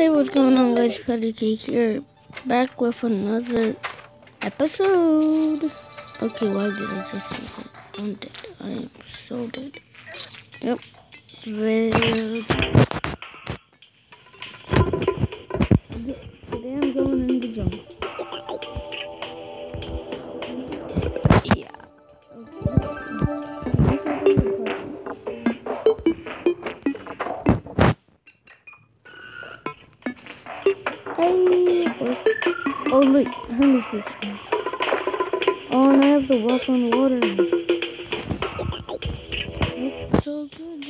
Hey, what's going on guys? Patty Cake here, back with another episode. Okay, why did I just? I'm dead. I am so dead. Yep. Red. Oh look, Hermes Beach. Oh, and I have the walk on water. It's so good.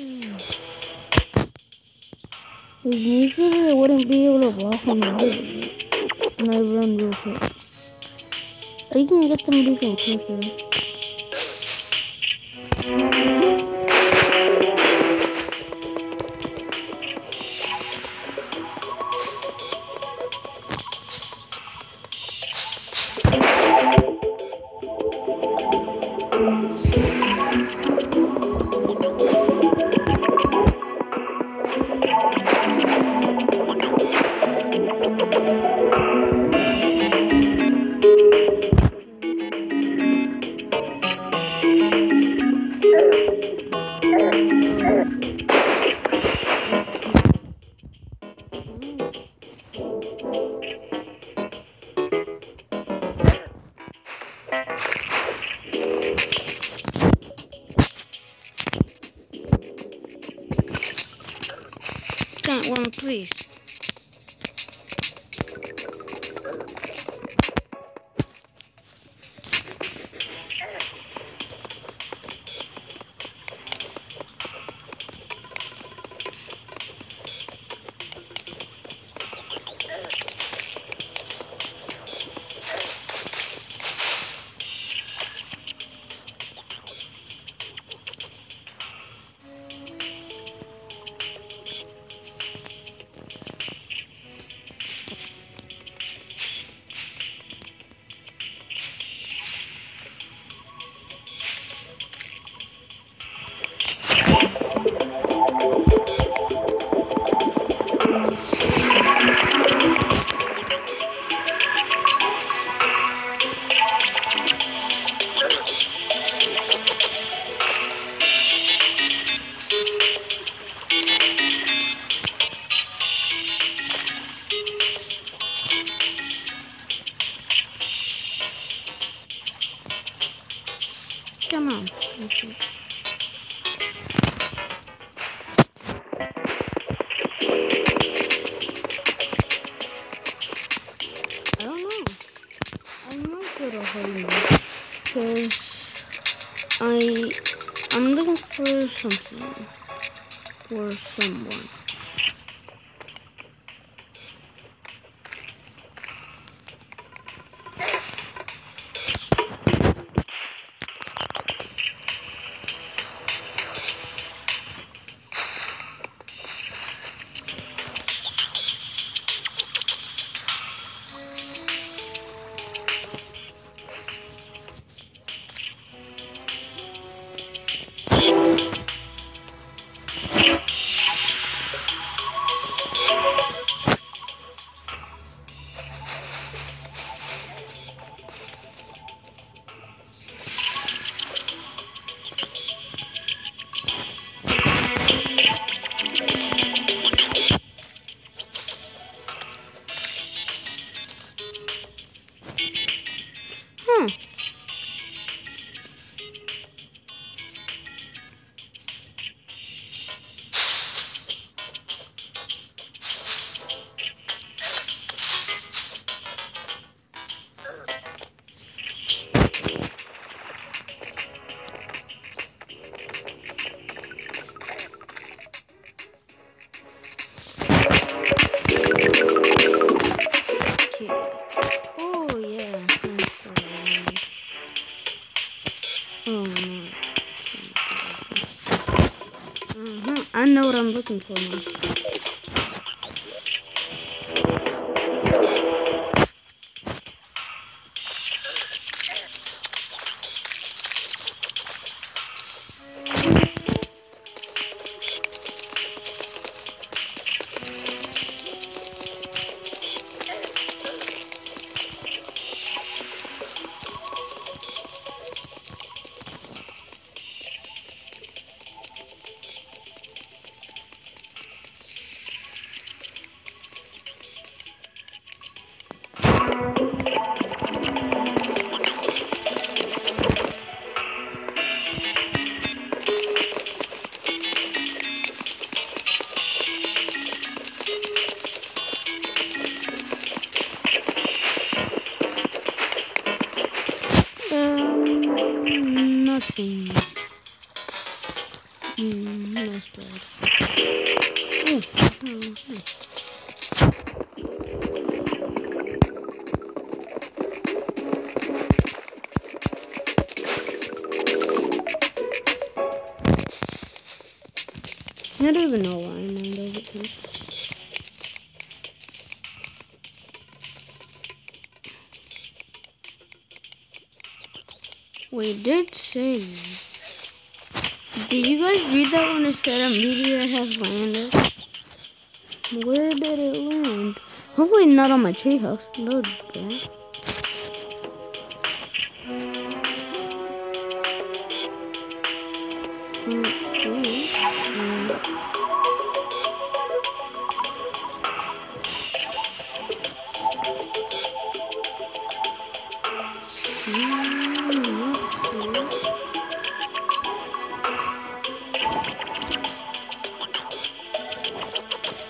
Because usually I wouldn't be able to walk on water. And I run real quick. You can get them moving quicker. One, please. Because I I'm looking for something or someone. Mhm. I know what I'm I don't even know why I'm on those We did say. Did you guys read that when it said a meteor has landed? Where did it land? Hopefully not on my treehouse. Would bad.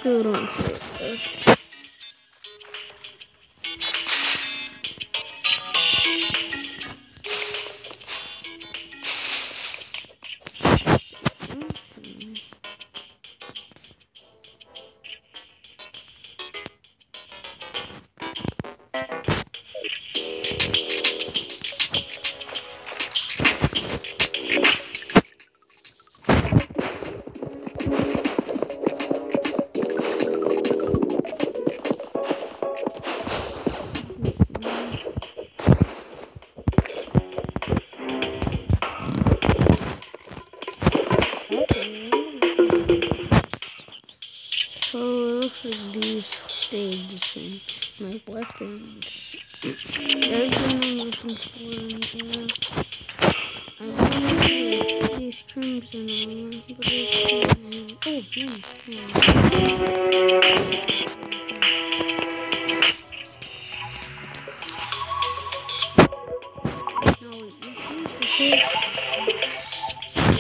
Still don't see. Same. My weapons. Everything I'm looking for in. I really these crimson on, but I can't.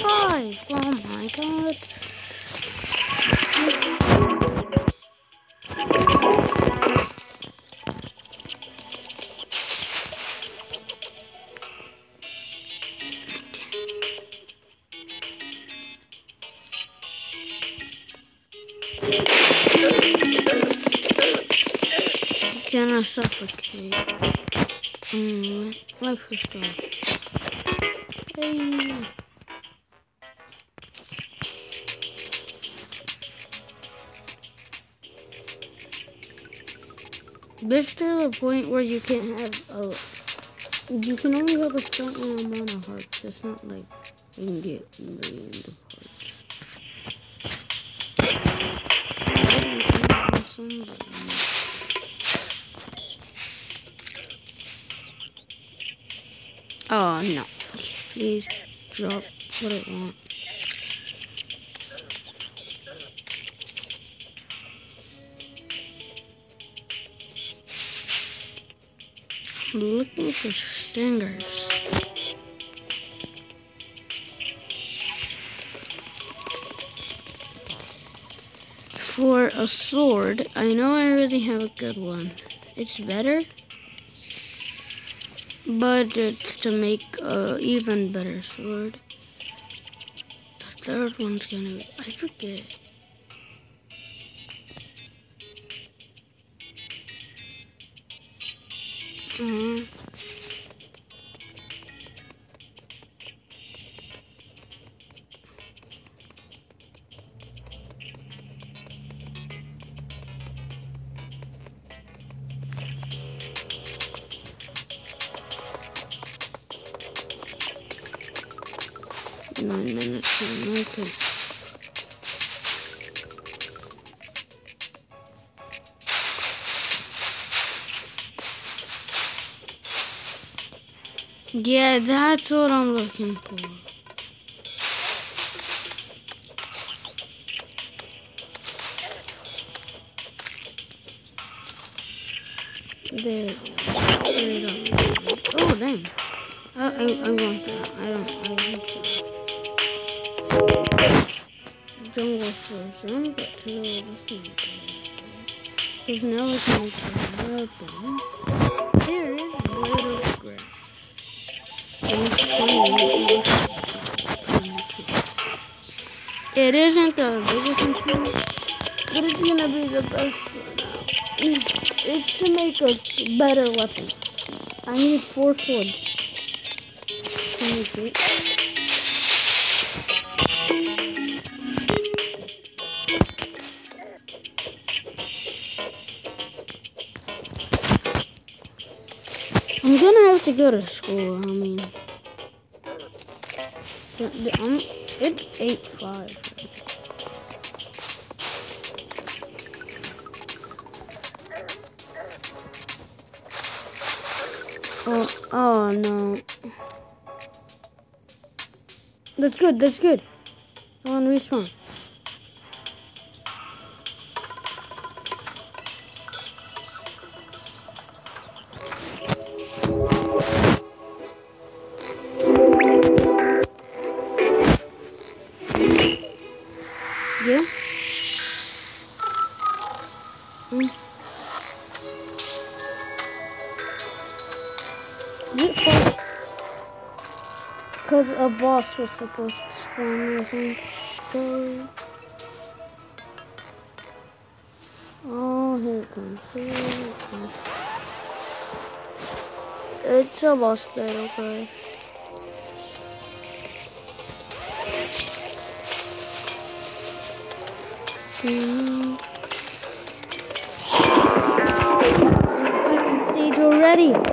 Oh. Oh my god. Can I suffocate? Mm, life restore. Hey. There's still a point where you can't have a. You can only have a certain amount of hearts. It's not like you can get millions of hearts. Awesome, but no. Oh no. Please drop what I want. I'm looking for stingers. For a sword, I know I already have a good one. It's better, but it's to make a even better sword. The third one's gonna be, I forget. Uh, nine minutes and okay. Yeah, that's what I'm looking for. There. There. Oh, dang. I, I, I want that. I don't. I want that. Some, but to know what's not Because now weapon. Blade of Grass. It isn't the biggest improvement, But it's gonna be the best. It's, it's to make a better weapon. I need four swords. To go to school. I mean, it's eight five. Oh, oh no. That's good, that's good. I want to respawn. Mm. Because a boss was supposed to spawn with him. Oh, here it comes. Here it comes. It's a boss battle, guys. Mm. Stage